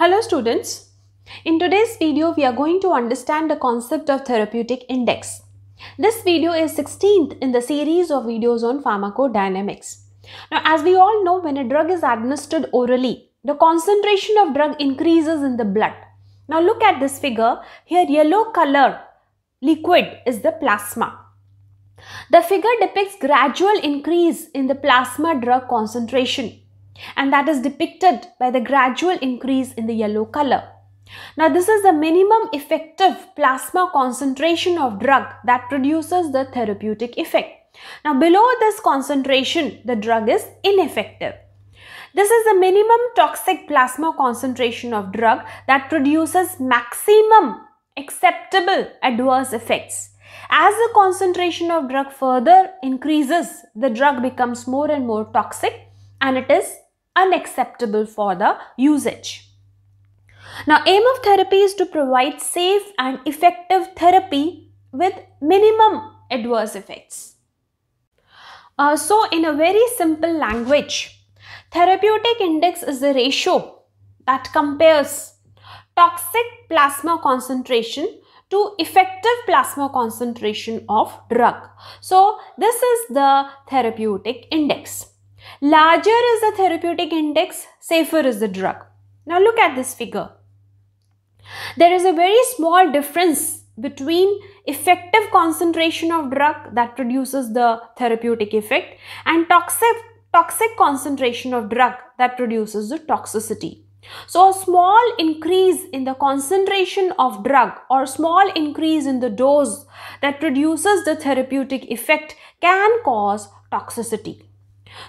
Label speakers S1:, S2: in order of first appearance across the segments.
S1: Hello students. In today's video, we are going to understand the concept of therapeutic index. This video is 16th in the series of videos on pharmacodynamics. Now, as we all know, when a drug is administered orally, the concentration of drug increases in the blood. Now, look at this figure. Here, yellow color liquid is the plasma. The figure depicts gradual increase in the plasma drug concentration and that is depicted by the gradual increase in the yellow color. Now this is the minimum effective plasma concentration of drug that produces the therapeutic effect. Now below this concentration the drug is ineffective. This is the minimum toxic plasma concentration of drug that produces maximum acceptable adverse effects. As the concentration of drug further increases, the drug becomes more and more toxic and it is unacceptable for the usage. Now, aim of therapy is to provide safe and effective therapy with minimum adverse effects. Uh, so, in a very simple language, therapeutic index is the ratio that compares toxic plasma concentration to effective plasma concentration of drug. So, this is the therapeutic index. Larger is the therapeutic index, safer is the drug. Now look at this figure. There is a very small difference between effective concentration of drug that produces the therapeutic effect and toxic, toxic concentration of drug that produces the toxicity. So a small increase in the concentration of drug or small increase in the dose that produces the therapeutic effect can cause toxicity.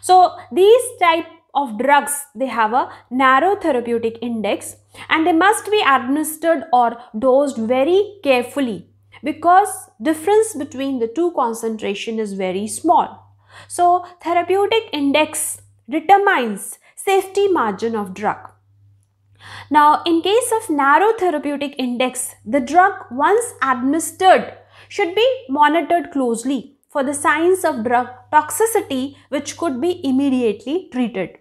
S1: So these type of drugs they have a narrow therapeutic index and they must be administered or dosed very carefully because difference between the two concentration is very small. So therapeutic index determines safety margin of drug. Now in case of narrow therapeutic index the drug once administered should be monitored closely for the signs of drug toxicity which could be immediately treated.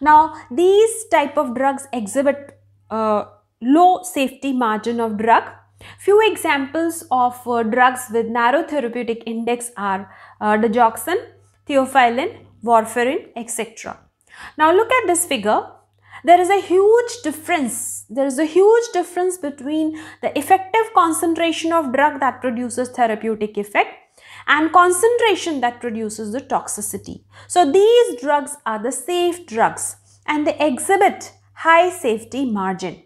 S1: Now these type of drugs exhibit uh, low safety margin of drug. Few examples of uh, drugs with narrow therapeutic index are uh, digoxin, theophylline, warfarin, etc. Now look at this figure. There is a huge difference. There is a huge difference between the effective concentration of drug that produces therapeutic effect and concentration that produces the toxicity. So these drugs are the safe drugs and they exhibit high safety margin.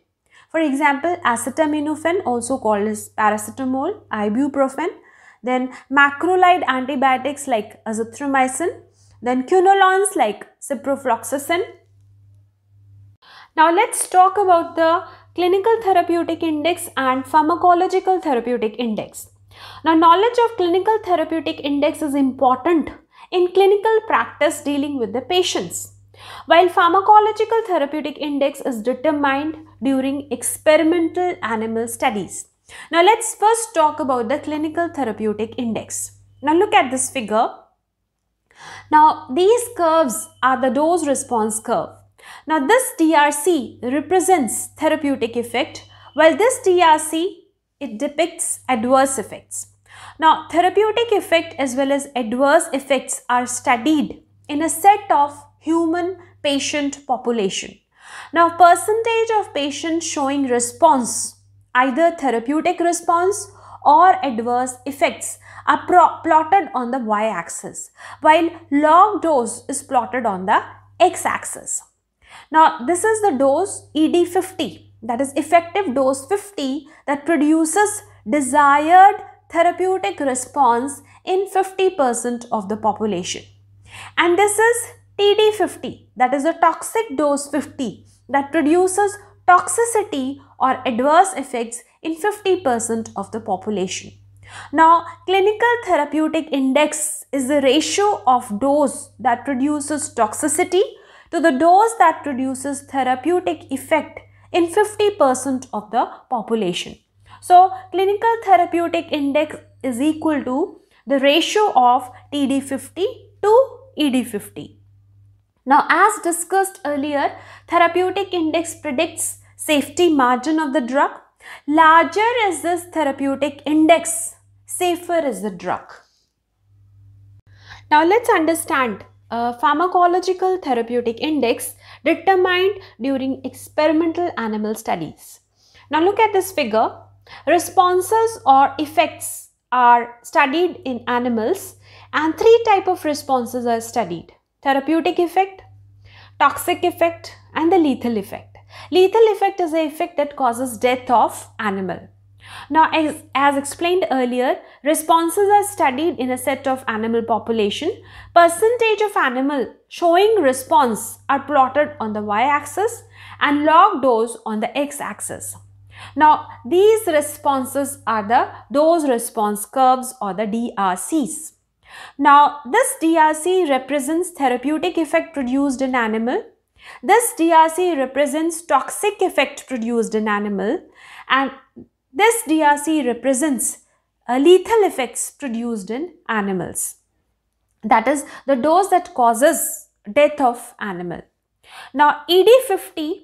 S1: For example, acetaminophen also called as paracetamol, ibuprofen, then macrolide antibiotics like azithromycin, then quinolones like ciprofloxacin. Now let's talk about the clinical therapeutic index and pharmacological therapeutic index. Now, knowledge of clinical therapeutic index is important in clinical practice dealing with the patients. While pharmacological therapeutic index is determined during experimental animal studies. Now, let's first talk about the clinical therapeutic index. Now, look at this figure. Now, these curves are the dose response curve. Now, this DRC represents therapeutic effect while this DRC it depicts adverse effects. Now, therapeutic effect as well as adverse effects are studied in a set of human patient population. Now, percentage of patients showing response, either therapeutic response or adverse effects are plotted on the y-axis, while log dose is plotted on the x-axis. Now, this is the dose ED50 that is effective dose 50 that produces desired therapeutic response in 50% of the population. And this is TD50 that is a toxic dose 50 that produces toxicity or adverse effects in 50% of the population. Now, clinical therapeutic index is the ratio of dose that produces toxicity to the dose that produces therapeutic effect in 50% of the population. So, clinical therapeutic index is equal to the ratio of TD50 to ED50. Now, as discussed earlier, therapeutic index predicts safety margin of the drug. Larger is this therapeutic index, safer is the drug. Now let's understand a pharmacological therapeutic index determined during experimental animal studies. Now look at this figure. Responses or effects are studied in animals and three type of responses are studied. Therapeutic effect, toxic effect and the lethal effect. Lethal effect is the effect that causes death of animal. Now, as, as, explained earlier, responses are studied in a set of animal population. Percentage of animal showing response are plotted on the y-axis and log dose on the x-axis. Now, these responses are the dose response curves or the DRCs. Now, this DRC represents therapeutic effect produced in animal. This DRC represents toxic effect produced in animal and this DRC represents lethal effects produced in animals. That is the dose that causes death of animal. Now ED50,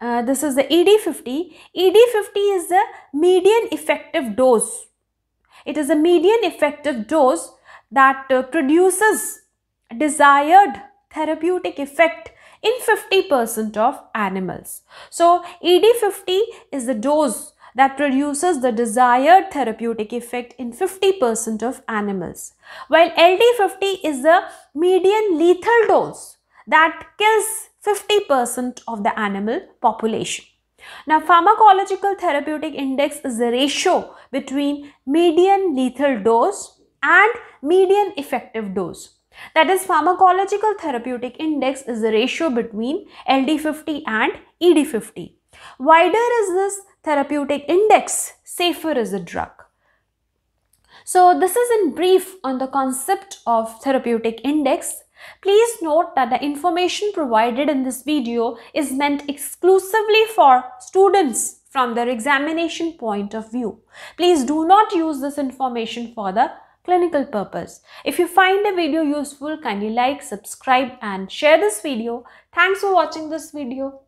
S1: uh, this is the ED50. ED50 is the median effective dose. It is a median effective dose that uh, produces desired therapeutic effect in 50% of animals. So ED50 is the dose that produces the desired therapeutic effect in 50% of animals. While LD50 is the median lethal dose that kills 50% of the animal population. Now, pharmacological therapeutic index is the ratio between median lethal dose and median effective dose. That is pharmacological therapeutic index is the ratio between LD50 and ED50. Wider is this therapeutic index, safer is the drug. So this is in brief on the concept of therapeutic index. Please note that the information provided in this video is meant exclusively for students from their examination point of view. Please do not use this information for the clinical purpose. If you find the video useful, kindly like, subscribe and share this video. Thanks for watching this video.